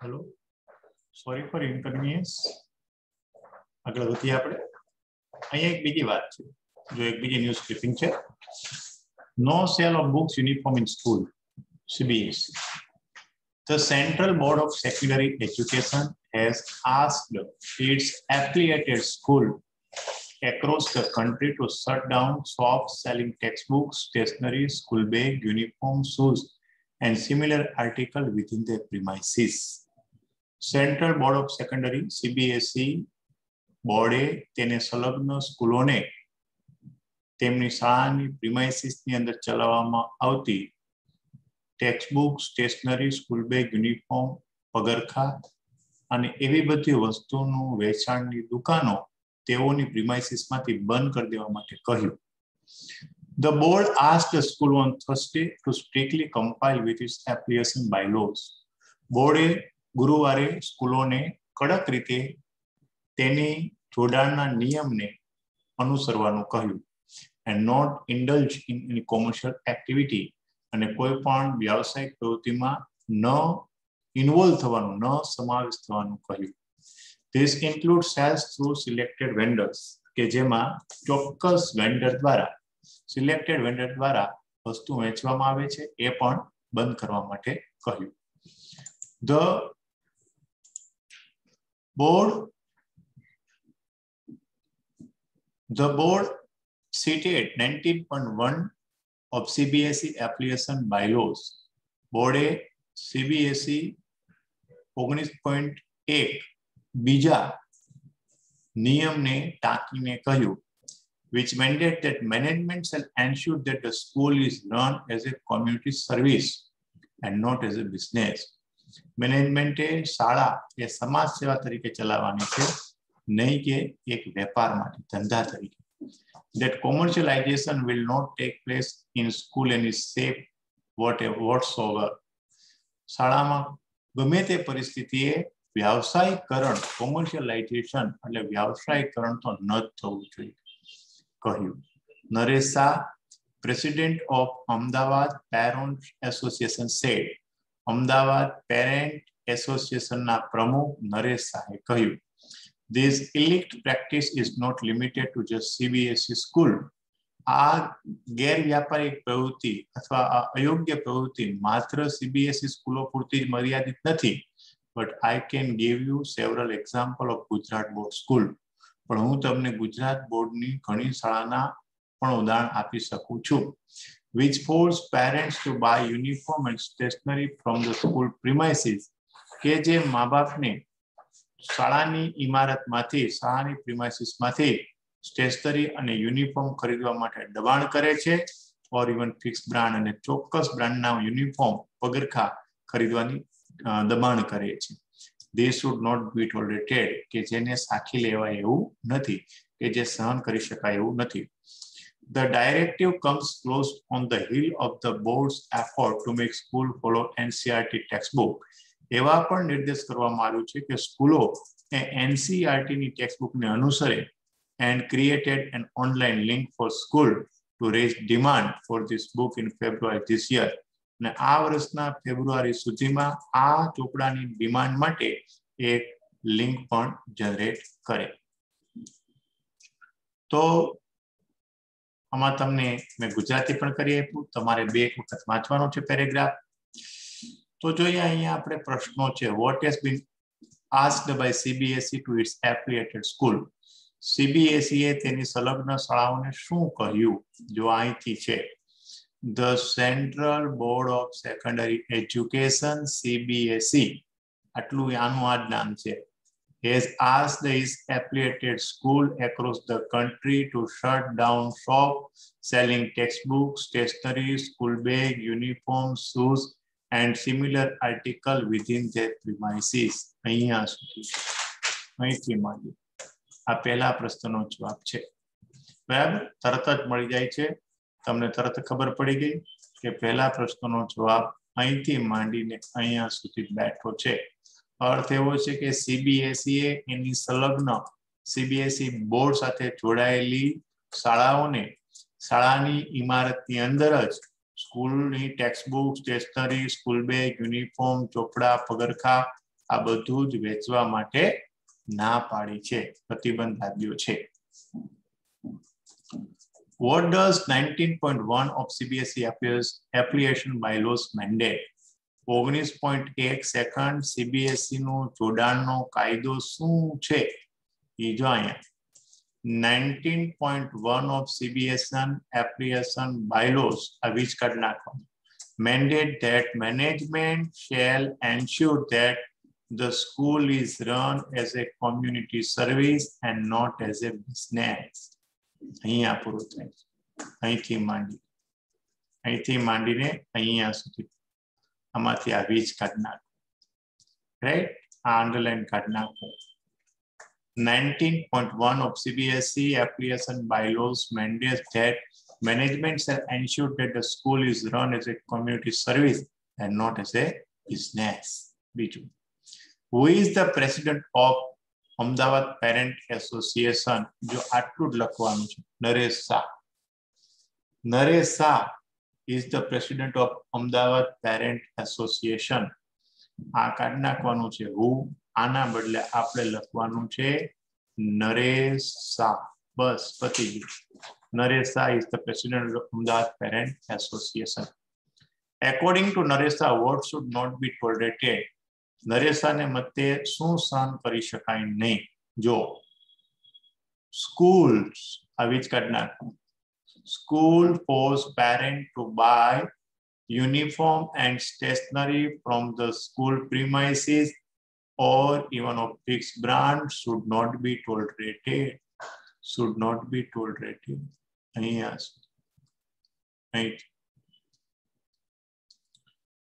Hello sorry for ઇન્કન્વીનિયન્સ આગળ વધીએ આપણે અહીંયા એક બીજી વાત છે જો એક બીજી ન્યૂઝ ક્લિપિંગ છે no sale of books uniform in school CBSE. The Central Board of Secondary Education has asked its affiliated school across the country to shut down shops selling textbooks, stationery, school bag, uniform, shoes, and similar articles within their premises. Central board of secondary CBSE બોર્ડે તેને સંલગ્ન સ્કૂલોને તેમની શાળાની પ્રિમાઇસીસની અંદર ચલાવવામાં આવતી textbook stationery school bag uniform પગરખા અને એવી બધી વસ્તુનું વેચાણની દુકાનો તેઓની પ્રિમાઇસીસમાંથી બંધ કરી દેવા માટે કહ્યું The board asked the school on Thursday to strictly comply with its application bylaws. બોર્ડે ગુરુવારે સ્કૂલોને કડક રીતે તેની જોડાણના નિયમને અનુસરવાનું કહ્યું. And not indulge in any commercial activity અને કોઈ પણ વ્યવસાયિક પ્રવૃત્તિમાં ન ઇન્વોલ્વ થવાનું, ન સમાવેશ થવાનું કહ્યું. This include sales through selected vendors કે જેમાં ચોક્કસ વેન્ડર દ્વારા સિલેક્ટેડ વેન્ડર દ્વારા વસ્તુ વેચવામાં આવે છે, એ પણ બંધ કરવા માટે કહ્યું. The board The board cited 19.1 of CBSE application bylaws. બોર્ડે CBSE ઓગણીસ પોઈન્ટ એક બીજા નિયમને ટાંકીને કહ્યું which mandate that management shall ensure that the school is run as a community service and not as a business. મેનેજમેન્ટે શાળા એ સમાજ સેવા તરીકે ચલાવવાની છે, નહીં કે એક વેપાર માટે, ધંધા તરીકે. That commercialization will not take place in school and is safe whatsoever. શાળામાં ગમે તે પરિસ્થિતિએ વ્યાવસાયિકરણ કોમર્શિયલાઇઝેશન એટલે વ્યાવસાયિકરણ તો ન જ થવું જોઈએ. કહ્યું. Naresh Shah president of Ahmedabad parent association said Ahmedabad parent એસોસિએશનના પ્રમુખ નરેશ શાહે કહ્યું this illicit practice is not limited to just CBSE school આ ગેરવ્યાપારિક પ્રવૃત્તિ અથવા આ અયોગ્ય પ્રવૃત્તિ માત્ર સીબીએસઈ સ્કૂલો પૂરતી જ મર્યાદિત નથી. But I can give you several example of Gujarat board school પણ હું તમને ગુજરાત બોર્ડની ઘણી શાળાના પણ ઉદાહરણ આપી શકું છું. Which force parents to buy uniform and stationery from the school premises. કે જે મા બાપને શાળાની ઇમારતમાંથી, શાળાની પ્રિમાઇસીસમાંથી સ્ટેશનરી અને યુનિફોર્મ ખરીદવા માટે દબાણ કરે છે ઓર ઇવન ફિક્સ બ્રાન્ડ અને ચોક્કસ બ્રાન્ડના યુનિફોર્મ પગરખા ખરીદવાની દબાણ કરે છે. They should not be tolerated કે જેને સાખી લેવાય એવું નથી. કે જે સહન કરી શકાય એવું નથી. The directive comes close on the heel of the board's effort to make school follow NCRT textbook. એવા પણ નિર્દેશ કરવામાં આવ્યું છે કે સ્કૂલો એ એનસીઆરટીની ટેક્સ્ટબુકને અનુસરે and created an online link for school to raise demand for this book in February this year અને આ વર્ષના ફેબ્રુઆરી સુધીમાં આ ચોપડાની ડિમાન્ડ માટે એક લિંક પણ જનરેટ કરે તો આમાં તમને મેં ગુજરાતી પણ કરી આપ્યું. તમારે બે એક વખત વાંચવાનું છે પેરેગ્રાફ. તો જોઈએ અહીંયા આપણે પ્રશ્નો છે. What has been asked by CBSE to its affiliated school CBSE એ તેની સંલગ્ન શાળાઓને શું કહ્યું? જો અહીંથી છે. The central board of secondary education CBSE આટલું આનું આ જ નામ છે. Has asked its affiliated school across the country to shut down shop selling textbooks, stationery, school bag, uniforms, shoes, and similar article within their premises અહીંયા સુધી અહીંથી માંડી આ પહેલા પ્રશ્નનો જવાબ છે બરાબર તરત જ મળી જાય છે તમને તરત ખબર પડી ગઈ કે પહેલા પ્રશ્નનો જવાબ અહીંથી માંડીને અહીંયા સુધી બેઠો છે અર્થ એવો છે કે સીબીએસઈ એની સંલગ્ન સીબીએસઈ બોર્ડ સાથે જોડાયેલી શાળાઓને શાળાની ઇમારતની અંદર જ સ્કૂલની textbook, stationery, school bag, uniform, ચોપડા, પગરખા આ બધું જ વેચવા માટે ના પાડી છે પ્રતિબંધ લાગ્યો છે What does 19.1 of CBSE affiliation bylaws mandate? ઓગણીસ પોઈન્ટ એક સેકન્ડ સીબીએસઈ નો જોડાણનો કાયદો શું છે? એ જો અહીંયા. નાઇન્ટીન પોઈન્ટ વન ઓફ સીબીએસન એપ્લિકેશન બાયલોસ, આ વીજ કાઢ નાખવાનું. Mandate that management shall ensure that the school is run as a community service and not as a business. અહીંયા પૂરું થાય. અહીંથી માંડી. અહીંથી માંડીને અહીંયા સુધી. આમાંથી આ વીજ કાઢ નાખો રાઈટ આ અંડરલાઈન કાઢ નાખો 19.1 of CBSE application bylaws mandates that management shall ensure that the school is run as a community service and not as a business. બીજું who is the president of Ahmedabad parent association જો આટલું જ લખવાનું છે Naresh Shah Naresh Shah is the president of Ahmedabad Parent association આ card નાખવાનું છે. હું આના બદલે આપણે લખવાનું છે નરેશ શાહ. બસ, પતી Naresh Shah is the president of Ahmedabad parent association according to Naresh Shah what should not be tolerated નરેશાને મતે શું સહન કરી શકાય નહીં? જો સ્કૂલ્સ આવી જ કાઢ નાખું. School force parent to buy uniform and stationery from the school premises or even of fixed brand should not be tolerated. Should not be tolerated. Yes. Right.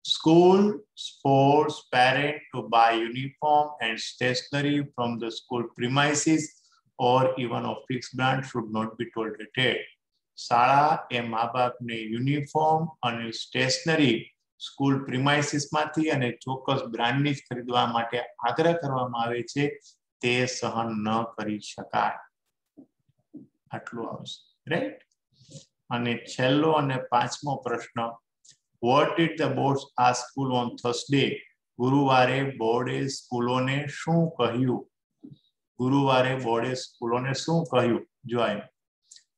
School force parent to buy uniform and stationery from the school premises or even of fixed brand should not be tolerated શાળા એ મા બાપને uniform અને stationary school પ્રિમાઇસીસમાંથી અને ચોક્કસ બ્રાન્ડની જ ખરીદવા માટે આગ્રહ કરવામાં આવે છે, તે સહન ન કરી શકાય. આટલું આવશે. રાઈટ અને છેલ્લો અને પાંચમો પ્રશ્ન વોટ ડીડ ધ બોર્ડ આ સ્કૂલ ઓન થર્સડે ગુરુવારે બોર્ડે સ્કૂલોને શું કહ્યું? ગુરુવારે બોર્ડે સ્કૂલોને શું કહ્યું? જોઈ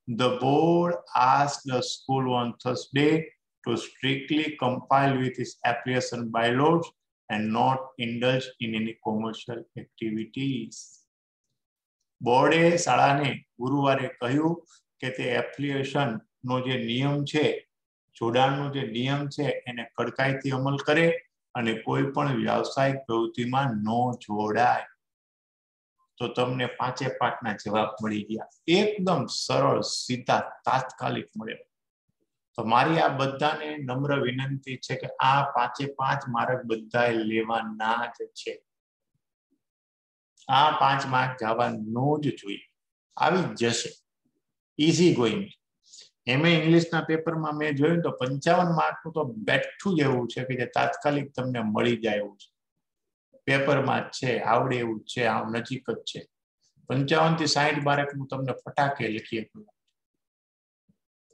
The board asked the school on Thursday to strictly comply with its application bylaws and not indulge in any commercial activities. બોર્ડે શાળાને ગુરુવારે કહ્યું કે તે એપ્લિકેશનનો જે નિયમ છે જોડાણનો જે નિયમ છે એને કડકાઈથી અમલ કરે અને કોઈ પણ વ્યવસાયિક પ્રવૃત્તિમાં ન જોડાય તો તમને પાંચે પાંચના જવાબ મળી ગયા. એકદમ સરળ, સીધા, તાત્કાલિક મળ્યો. તો મારી આ બધાને નમ્ર વિનંતી છે કે આ પાંચે પાંચ માર્ક બધા લેવાના જ છે. આ પાંચ માર્ક જવાનું જ જોઈએ. આવી જશે. ઇઝી ગોઈંગ એમએ ઇંગ્લિશના પેપરમાં મેં જોયું તો પંચાવન માર્કનું તો બેઠું જ એવું છે કે જે તાત્કાલિક તમને મળી જાય એવું છે. પેપરમાં જ છે, આવડે એવું છે, આમ નજીક જ છે. પંચાવનથી સાહીઠ હું તમને ફટાકે લખી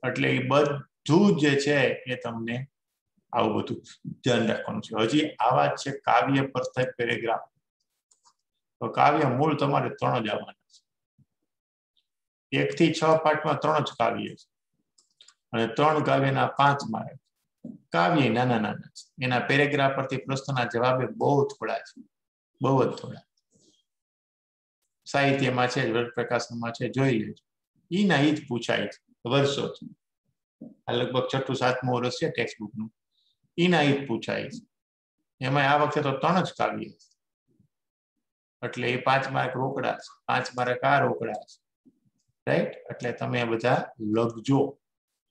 એટલે એ બધું જે છે એ તમને આવું બધું ધ્યાન રાખવાનું છે. હજી આવા છે કાવ્ય પર પેરેગ્રાફ. તો કાવ્ય મૂળ તમારે ત્રણ જ આવવાના છે. એક થી છ પાઠમાં ત્રણ જ કાવ્ય છે. અને ત્રણ કાવ્યના પાંચ માર્ક. કાવ્ય નાના નાના છે. એના પેરેગ્રાફ પરથી પ્રશ્નના જવાબે બહુ થોડા છે. બહુ જ થોડા. સાહિત્યમાં છે પ્રકાશનમાં છે, જોઈ લેજો. ઈના ઈ જ પૂછાય છે, વર્ષોથી. આ લગભગ છઠ્ઠું, સાતમું વર્ષ છે ટેક્સ્ટ બુકનું ઈના ઈ જ પૂછાય છે. એમાં આ વખતે તો ત્રણ જ કાવ્ય એટલે એ પાંચ માર્ક રોકડા છે. પાંચ માર્ક આ રોકડા છે. રાઈટ? એટલે તમે બધા લખજો.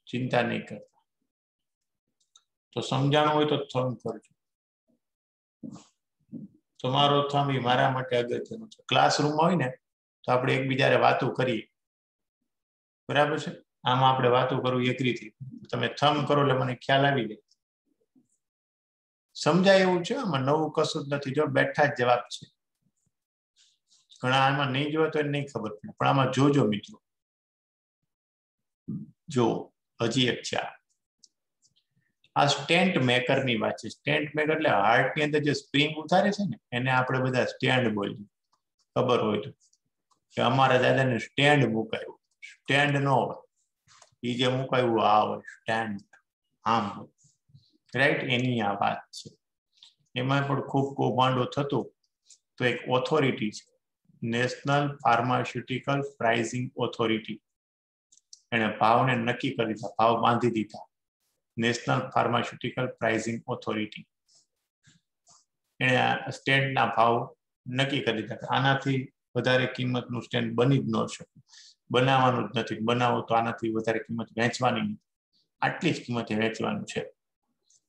ચિંતા નહીં કરતા. તો સમજાણું હોય તો થમ કરજો. તમારો થમ એ મારા માટે અગત્યનો છે. ક્લાસરૂમમાં હોય ને, તો આપણે એકબીજાને વાતો કરીએ. બરાબર છે? આમાં આપણે વાતો કરવું એક તમે થમ કરો એટલે મને ખ્યાલ આવી જાય. સમજાય એવું છે? આમાં નવું કશું જ નથી. જો બેઠા જ જવાબ છે. ઘણા આમાં નહીં જોવા તો નહીં ખબર પડે. પણ આમાં જોજો મિત્રો. જો, હજી એક છે આ સ્ટેન્ટ મેકરની વાત છે. સ્ટેન્ટ મેકર એટલે હાર્ટની અંદર જે સ્પ્રિંગ ઉતારે છે ને, એને આપણે બધા સ્ટેન્ડ બોલીએ. ખબર હોય તો. કે અમારા દાદાને સ્ટેન્ડ મુકાયું. સ્ટેન્ડ નો હોય. એ જે મુકાયું આ હોય, સ્ટેન્ડ. આમ રાઈટ? એની આ વાત છે. એમાં પણ ખૂબ કૌભાંડો થતો. તો એક ઓથોરિટી છે. નેશનલ ફાર્માસ્યુટિકલ પ્રાઇઝિંગ ઓથોરિટી એને ભાવને નક્કી કરી દીધા. ભાવ બાંધી દીધા. National pharmaceutical pricing authority. એને સ્ટેન્ડના ભાવ નક્કી કરી દીધા આનાથી વધારે કિંમતનું સ્ટેન્ડ બની જ ન શકે બનાવવાનું જ નથી. બનાવો તો આનાથી વધારે કિંમત વેચવાની નથી. આટલી જ કિંમતે વેચવાનું છે.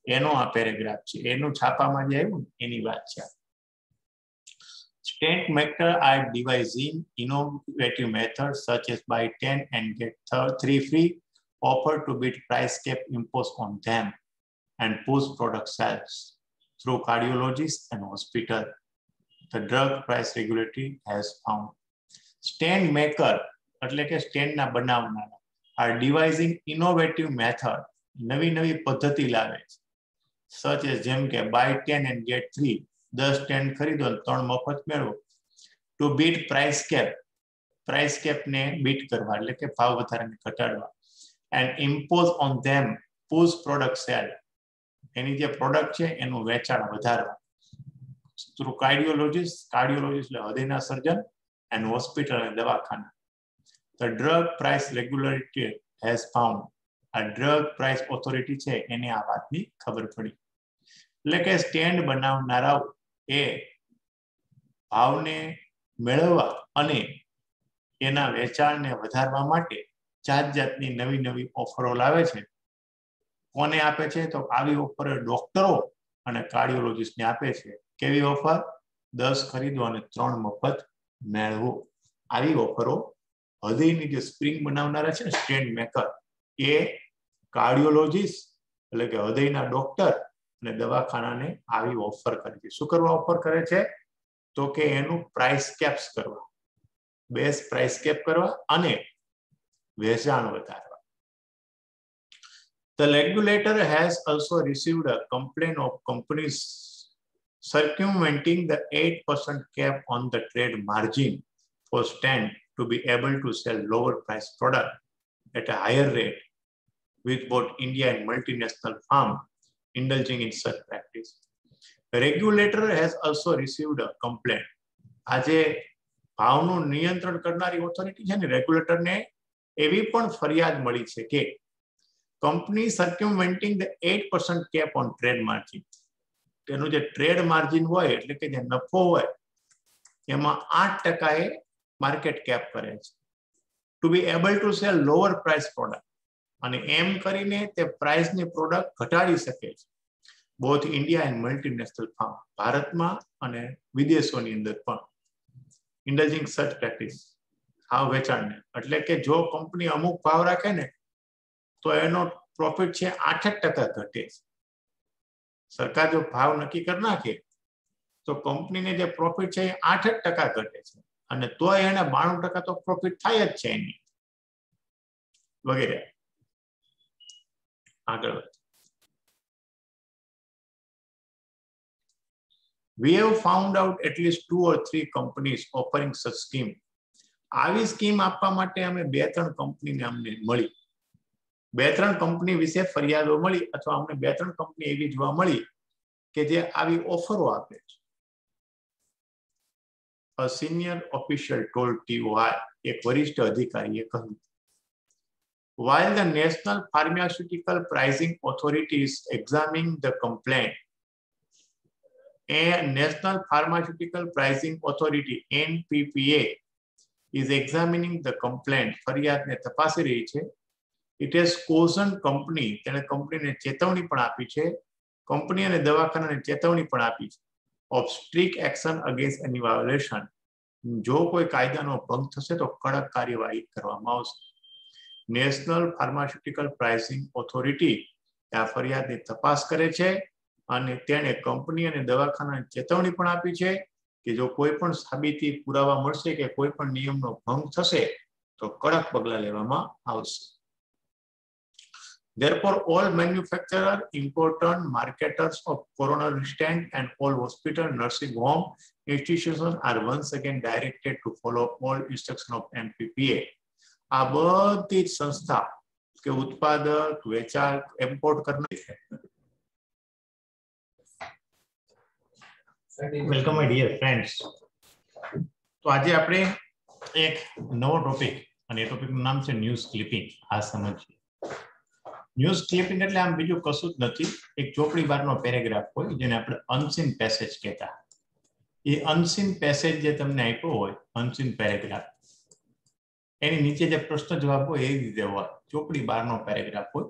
એનો આ પેરેગ્રાફ છે. એનું છાપામાં જે આવ્યું એની વાત છે. Stent maker are devising innovative methods such as buy 10 and get 3 free offer to beat price cap imposed on them and push product sales through cardiologists and hospital. The drug price regulatory has found. Stand maker એટલે કે સ્ટેન્ડના બનાવનારા R ડિવાઇઝિંગ innovative method નવી નવી પદ્ધતિ લાવે છે such as જેમ કે buy ten and get three દસ સ્ટેન્ડ ખરીદો ત્રણ મફત મેળવો to beat price cap price કેપને bit કરવા એટલે કે ભાવ વધારાને ઘટાડવા And impose on them push product sale any જે પ્રોડક્ટ છે, એનું વેચાણ વધારવા. થ્રુ કાર્ડિયોલોજીસ્ટ કાર્ડિયોલોજીસ્ટ એટલે હૃદયના સર્જન એન્ડ હોસ્પિટલ અને દવાખાના. The drug price regulatory has found આ ડ્રગ પ્રાઇસ ઓથોરિટી છે, એને આ વાતની ખબર પડી. એટલે કે સ્ટેન્ડ બનાવનારાઓ એ ભાવને મેળવવા અને એના વેચાણને વધારવા માટે જાત જાતની નવી નવી ઓફરો લાવે છે. કોને આપે છે? તો આવી ઓફર ડોક્ટરો અને કાર્ડિયોલોજીસ્ટને આપે છે. કેવી ઓફર દસ ખરીદો અને ત્રણ મફત મેળવો. આવી ઓફરો હૃદયની જે સ્પ્રિંગ બનાવનારા છે ને સ્ટેન્ડ મેકર એ કાર્ડિયોલોજીસ્ટ એટલે કે હૃદયના ડોક્ટર અને દવાખાનાને આવી ઓફર કરે છે. શું કરવા ઓફર કરે છે? તો કે એનું પ્રાઇસ કેપ્સ કરવા. બેસ્ટ પ્રાઇસ કેપ કરવા અને વેચાણ વધારવા The regulator has also received a complaint of companies circumventing the 8% cap on the trade margin for stand to be able to sell lower price product at a higher rate with both India and multinational firm indulging in such practice. The regulator has also received a complaint. આજે ભાવનું નિયંત્રણ કરનારી authority છે ને રેગ્યુલેટરને એવી પણ ફરિયાદ મળી છે કે company circumventing the eight percent cap on trade margin તેનું જે ટ્રેડ માર્જિન હોય, એટલે કે જે નફો હોય, એમાં આઠ ટકાએ માર્કેટ કેપ કરે છે. To be able to sell lower price product અને એમ કરીને તે પ્રાઇસની પ્રોડક્ટ ઘટાડી શકે છે. Both India and multinational pharma ભારતમાં અને વિદેશોની અંદર પણ. ઇન્ડલ્જિંગ સચ પ્રેક્ટિસ આ વેચાણને એટલે કે જો કંપની અમુક ભાવ રાખે ને, તો એનો પ્રોફિટ છે આઠ ટકા ઘટે સરકાર જો ભાવ નક્કી કરી નાખે, તો કંપનીને જે પ્રોફિટ છે એ આઠ જ ટકા ઘટે છે. અને તો એને બાણું ટકા તો પ્રોફિટ થાય જ છે એની. વગેરે. આગળ We have found out at least two or three companies offering. આવી સ્કીમ આપવા માટે અમે બે ત્રણ કંપનીને અમને મળી બે ત્રણ કંપની વિશે ફરિયાદો મળી અથવા અમને બે ત્રણ કંપની એવી જોવા મળી કે જે આવી ઓફરો આપે છે A senior official told TOI, એક વરિષ્ઠ અધિકારીએ કહ્યું the National Pharmaceutical Pricing Authority is examining the complaint, a National Pharmaceutical Pricing Authority NPPA is examining the complaint. ફરિયાદને તપાસી રહી છે. ઇટ ઇઝ કોઝન કંપની તેણે કંપનીને ચેતવણી પણ આપી છે. કંપની અને દવાખાનાને ચેતવણી પણ આપી છે. Of strict action against any violation જો કોઈ કાયદાનો ભંગ થશે તો કડક કાર્યવાહી કરવામાં આવશે. નેશનલ ફાર્માસ્યુટિકલ પ્રાઇસિંગ ઓથોરિટી આ ફરિયાદની તપાસ કરે છે અને તેણે કંપની અને દવાખાનાને ચેતવણી પણ આપી છે. કે જો કોઈ પણ સાબિતી પુરાવા મળશે કે કોઈ પણ નિયમનો ભંગ થશે તો કડક પગલા લેવામાં આવશે Therefore, all manufacturer, importer, marketers of coronary stent and all hospital, nursing home institutions are once again directed to follow all instructions of MPPA. આ બધી જ સંસ્થા કે ઉત્પાદક વેચાણ એમ્પોર્ટ કરનાર વેલકમ માય ડિયર ફ્રેન્ડ્સ તો આજે આપણે એક નવો ટોપિક અને એ ટોપિકનું નામ છે ન્યૂઝ ક્લિપિંગ આ સમજીએ. ન્યૂઝ ક્લિપિંગ એટલે આમ બીજું કશું જ નથી. એક ચોપડી બારનો પેરેગ્રાફ હોય, જેને આપણે અનસીન પેસેજ કહેતા. એ અનસીન પેસેજ જે તમને આપ્યો હોય અનસીન પેરેગ્રાફ એની નીચે જે પ્રશ્ન જવાબ હોય, એ રીતે હોય. ચોપડી બારનો પેરેગ્રાફ હોય.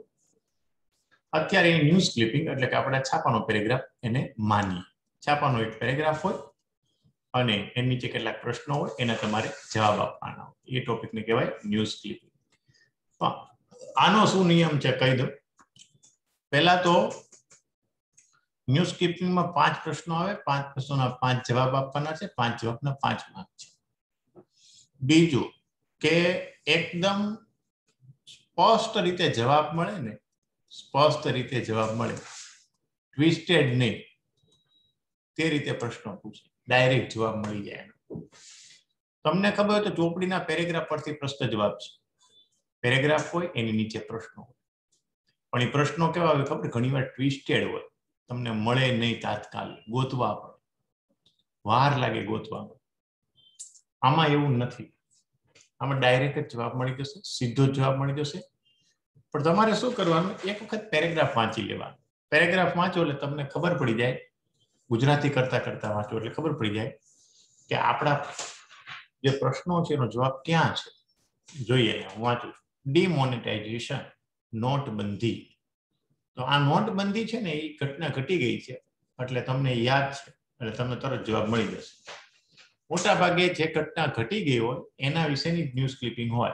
અત્યારે એ ન્યૂઝ ક્લિપિંગ એટલે કે આપણે છાપાનો પેરેગ્રાફ એને માનીએ. છાપાનો એક પેરેગ્રાફ હોય અને એની નીચે કેટલાક પ્રશ્નો હોય, એના તમારે જવાબ આપવાના હોય. એ ટોપિકને કહેવાય ન્યૂઝ ક્લિપિંગ. આનો શું નિયમ છે કહી દઉં. પહેલા તો ન્યૂઝ ક્લિપિંગમાં પાંચ પ્રશ્નો આવે. પાંચ પ્રશ્નોના પાંચ જવાબ આપવાના છે. પાંચ જવાબના પાંચ માર્ક છે. બીજું કે એકદમ સ્પષ્ટ રીતે જવાબ મળે ને, સ્પષ્ટ રીતે જવાબ મળે. ટ્વિસ્ટેડ નહીં. તે રીતે પ્રશ્નો પૂછે. ડાયરેક્ટ જવાબ મળી જાય. તમને ખબર હોય તો ચોપડીના પેરેગ્રાફ પરથી પ્રશ્ન જવાબ છે. પેરેગ્રાફ હોય, એની નીચે પ્રશ્નો હોય. પણ એ પ્રશ્નો કેવા હોય ખબર? ઘણી વાર ટ્વિસ્ટેડ હોય. તમને મળે નહીં તાત્કાલ. ગોતવા પડે. વાર લાગે ગોતવા આમાં એવું નથી. આમાં ડાયરેક્ટ જવાબ મળી જશે, સીધો જવાબ મળી જશે. પણ તમારે શું કરવાનું? એક વખત પેરેગ્રાફ વાંચી લેવાનું. પેરેગ્રાફ વાંચો એટલે તમને ખબર પડી જાય ગુજરાતી કરતા કરતા વાંચો એટલે ખબર પડી જાય કે આપણા જે પ્રશ્નો છે એનો જવાબ ક્યાં છે? જોઈએ હું વાંચું ડિમોનેટાઇઝેશન નોટબંધી. તો આ નોટબંધી છે ને એ ઘટના ઘટી ગઈ છે, એટલે તમને યાદ છે, એટલે તમને તરત જવાબ મળી જશે. મોટા ભાગે જે ઘટના ઘટી ગઈ હોય, એના વિશેની ન્યૂઝ ક્લિપિંગ હોય.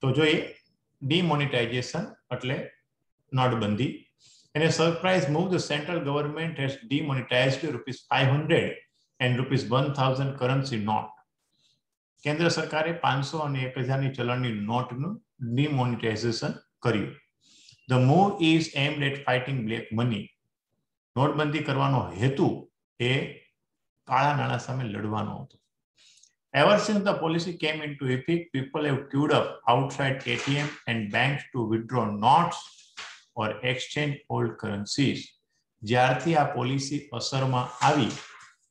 તો જોઈએ ડિમોનિટાઇઝેશન એટલે નોટબંધી. Surprise move the central government has demonetised rupees five hundred and rupees one thousand currency note કેન્દ્ર સરકારે પાંચસો અને એક હજારની ચલણની નોટનું ડિમોનિટાઇઝેશન કર્યું the move is aimed at fighting black money નોટબંધી કરવાનો હેતુ એ કાળા નાણાં સામે લડવાનો હતો Ever since the policy came into effect, people have queued up outside ATM and banks to withdraw notes or exchange old currencies. જ્યારથી આ પોલિસી અસરમાં આવી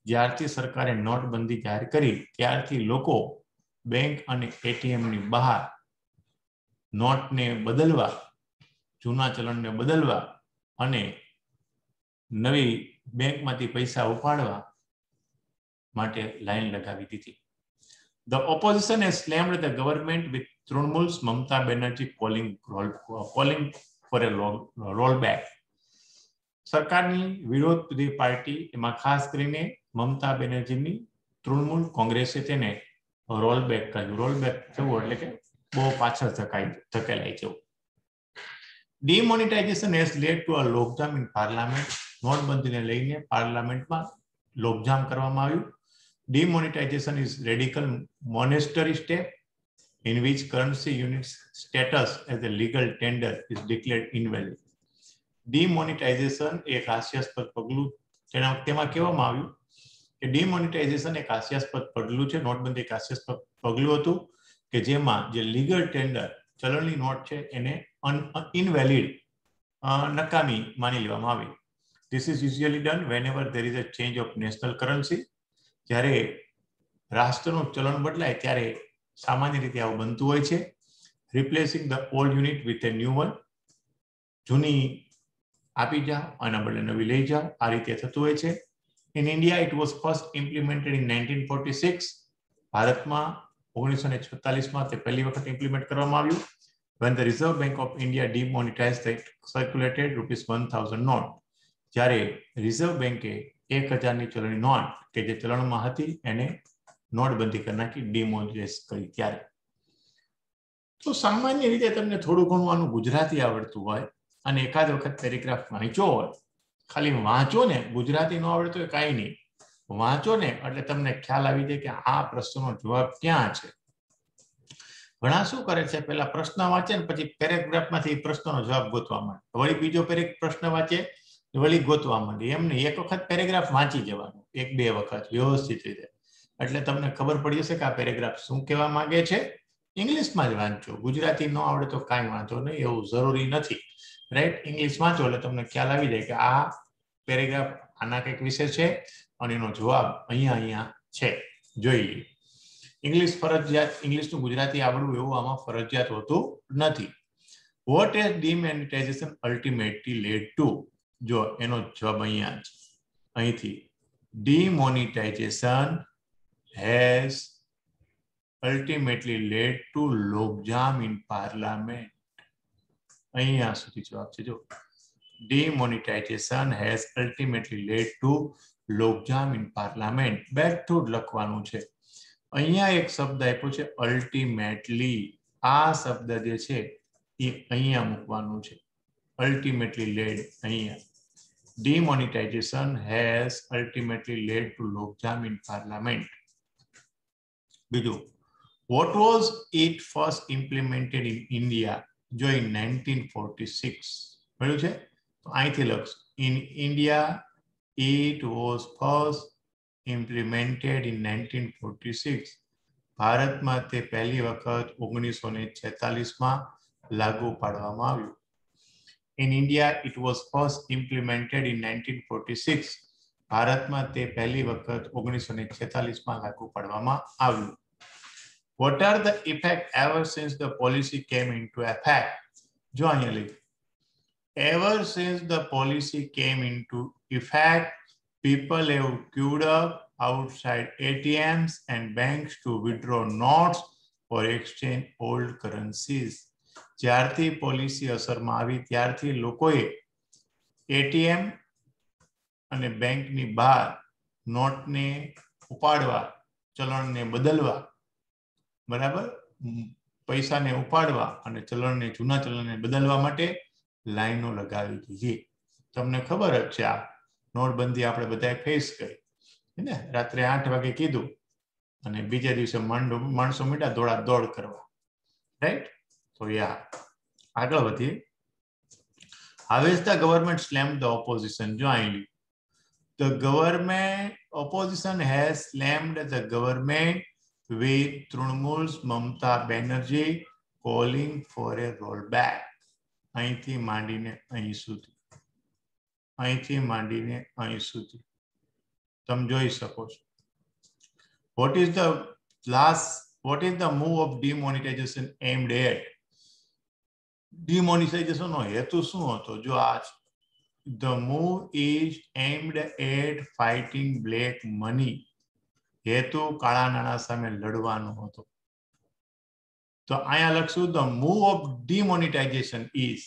જ્યારથી સરકારે નોટબંધી જાહેર કરી ત્યારથી લોકો બેંક અને એટીએમની બહાર નોટને બદલવા જૂના ચલણને બદલવા અને નવી બેંકમાંથી પૈસા ઉપાડવા માટે લાઈન લગાવી દીધી The opposition has slammed the government with Trunmul's Mamta Banerjee calling, a rollback. સરકારની વિરોધી પાર્ટી, એમાં ખાસ કરીને મમતા બેનર્જીની તૃણમૂલ કોંગ્રેસે તેને રોલબેક કહ્યું. રોલબેક થવું એટલે કે બહુ પાછળ ધકાઈ, ધકેલાઈ જવું. Demonetisation has led to a logjam in parliament નોટબંધીને લઈને પાર્લામેન્ટમાં લોકજામ કરવામાં આવ્યું. Demonetisation is radical monetary step. In which currency units status as a legal tender is declared invalid. Demonetization એક હાસ્યાસ્પદ પગલું તેના તેમાં કહેવામાં આવ્યું કે ડિમોનિટાઇઝેશન એક હાસ્યાસ્પદ પગલું છે. નોટબંધી એક હાસ્યાસ્પદ પગલું હતું કે જેમાં જે લીગલ ટેન્ડર ચલણની નોટ છે એને ઇનવેલિડ નકામી માની લેવામાં આવી. This is usually done whenever there is a change of national currency જ્યારે રાષ્ટ્રનું ચલણ બદલાય ત્યારે સામાન્ય રીતે આવું બનતું હોય છે. Replacing the old unit with a new one જૂની આપી જાઓ આના બદલે નવી લઈ જાઓ આ રીતે થતું હોય છે. In India it was first implemented in nineteen forty six ભારતમાં ઓગણીસો ને છત્તાલીસમાં તે પહેલી વખત ઇમ્પ્લિમેન્ટ કરવામાં આવ્યું. When the Reserve Bank of India demonetized the circulated rupees 1000 note જ્યારે રિઝર્વ બેંકે એક હજારની ચલણી નોટ, કે જે ચલણમાં હતી, એને નોટબંધી કરી નાખી ડિમોનિટાઇઝ કરી ત્યારે. તો સામાન્ય રીતે તમને થોડું ઘણું આનું ગુજરાતી આવડતું હોય અને એકાદ વખત પેરેગ્રાફ વાંચ્યો હોય, ખાલી વાંચો ને, ગુજરાતી ન આવડતું હોય કાંઈ નહીં. વાંચો ને, એટલે તમને ખ્યાલ આવી જાય કે આ પ્રશ્નનો જવાબ ક્યાં છે. ઘણા શું કરે છે? પેલા પ્રશ્ન વાંચે ને પછી પેરેગ્રાફમાંથી પ્રશ્નનો જવાબ ગોતવા માંડે. વળી બીજો પ્રશ્ન વાંચે વળી ગોતવા માંડે. એમ નહીં. એક વખત પેરેગ્રાફ વાંચી જવાનું. એક બે વખત વ્યવસ્થિત રીતે. એટલે તમને ખબર પડી જશે કે આ પેરેગ્રાફ શું કહેવા માંગે છે? ઇંગ્લિશમાં જ વાંચો ગુજરાતી ન આવડે તો કાંઈ વાંચો નહીં, એવું જરૂરી નથી. રાઈટ ઇંગ્લિશ વાંચો એટલે તમને ખ્યાલ આવી જાય કે આ પેરેગ્રાફ આના કંઈક વિશે છે અને એનો જવાબ અહીંયા અહીંયા છે. જોઈ લઈએ ઇંગ્લિશ ફરજિયાત, ઇંગ્લિશનું ગુજરાતી આવડવું એવું આમાં ફરજિયાત હોતું નથી. What has demonetisation ultimately led to જો એનો જવાબ અહીંયા છે અહીંથી. Demonetization has ultimately led to logjam in parliament અહીંયા સુધી જવાબ છે જો demonetization has ultimately led to logjam in parliament બેઠું લખવાનું છે અહીંયા એક શબ્દ આપ્યો છે અલ્ટિમેટલી આ શબ્દ જે છે એ અહીંયા મૂકવાનું છે અલ્ટિમેટલી લેડ અહીંયા demonetization has ultimately led to logjam in parliament બીજું what was it first implemented in india જો in 1946 મળ્યું છે તો અહીંથી લખશું in india it was first implemented in 1946 ભારતમાં તે પહેલી વખત ઓગણીસો ને છેતાલીસમાં લાગુ પાડવામાં આવ્યું In India, it was first implemented in 1946. ભારતમાં તે પહેલી વખત ઓગણીસો ને છેતાલીસમાં લાગુ પાડવામાં આવ્યું What are the effect ever since the policy came into effect? જો અહીંયા લઈ Ever since the policy came into effect, people have queued up outside ATMs and banks to withdraw notes or exchange old currencies. જ્યારથી policy અસરમાં આવી ત્યારથી લોકોએ ATM અને બેંકની બહાર નોટને ઉપાડવા ચલણને બદલવા બરાબર? પૈસાને ઉપાડવા અને ચલણને, જૂના ચલણને બદલવા માટે લાઈનો લગાવી દીધી તમને ખબર જ છે, આ નોટબંધી આપણે બધાએ ફેસ કરી. ને? રાત્રે આઠ વાગે કીધું અને બીજા દિવસે માણસો મીઠા દોડા દોડ કરવા. રાઈટ તો યા આગળ વધીએ. હવે the government slam the opposition જો jointly? The government opposition has slammed the government with Trunmul's Mamta Banerjee calling for a rollback. અહીંથી માંડીને અહીં સુધી અહીંથી માંડીને અહીં સુધી તમે જોઈ શકો છો What is the last what is the move of demonetization aimed at? demonetization નો હેતુ શું હતો જો આ the move is aimed at fighting black money હેતુ કાળા નાણાં સામે લડવાનો હતો તો અહીંયા લખશું move of demonetization is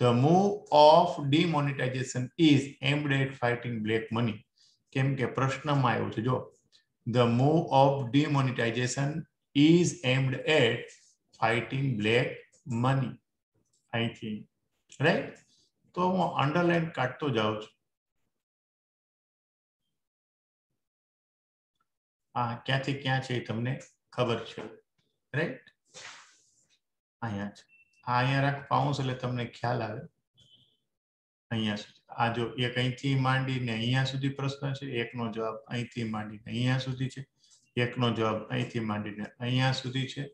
the move of demonetization is aimed at fighting black money કેમ કે પ્રશ્નમાં આવ્યું છે જો the move of demonetization is aimed at fighting black money અહીંથી રાઈટ તો હું અંડરલાઈન કાઢતો જાઉં છું આ ક્યાંથી ક્યાં છે એ તમને ખબર છે. રાઈટ અહીંયા છે આ અહીંયા રાખ પાઉન્સ એટલે તમને ખ્યાલ આવે. અહીંયા સુધી. આ જો એક અહીંથી માંડીને અહીંયા સુધી પ્રશ્ન છે, એકનો જવાબ અહીંથી માંડીને અહીંયા સુધી છે, એકનો જવાબ અહીંથી માંડીને અહીંયા સુધી છે.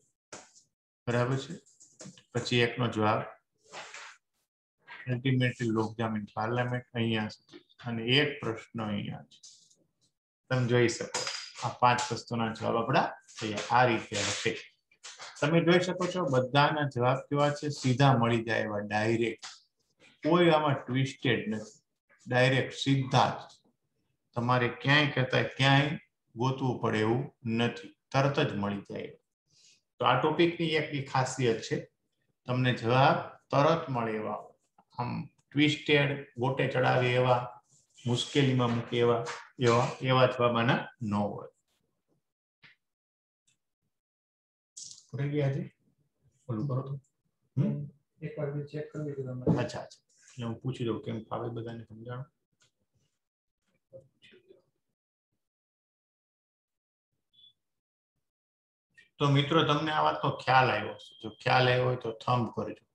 બરાબર છે? પછી એકનો જવાબ અલ્ટિમેટલી લોકજામ ઇન પાર્લામેન્ટ અહીંયા સુધી. અને એક પ્રશ્ન અહીંયા છે તમે જોઈ શકો. આ પાંચ વસ્તુના જવાબ આપણા આ રીતે હશે. તમે જોઈ શકો છો, બધાના જવાબ કેવા છે? સીધા મળી જાય એવા, ડાયરેક્ટ. કોઈ આમાં ટ્વિસ્ટેડ નથી. ડાયરેક્ટ સીધા જ. તમારે ક્યાંય કરતા ક્યાંય ગોતવું પડે એવું નથી. તરત જ મળી જાય તો આ ટોપિકની એક ખાસિયત છે. તમને જવાબ તરત મળે એવા. આમ ટ્વિસ્ટેડ, ગોટે ચડાવે એવા, મુશ્કેલીમાં મૂકે એવા. એવા એવા જવાબ આના ન હોય પૂરી ગયા છે ઓલું કરો તો એક વાર ચેક કરી લીધું તમે અચ્છા અચ્છા એટલે હું પૂછી દઉં કેમ ફાવે બધાને સમજાણું તો મિત્રો તમને આ વાતનો ખ્યાલ આવ્યો હશે જો ખ્યાલ આવ્યો હોય તો થંબ કરજો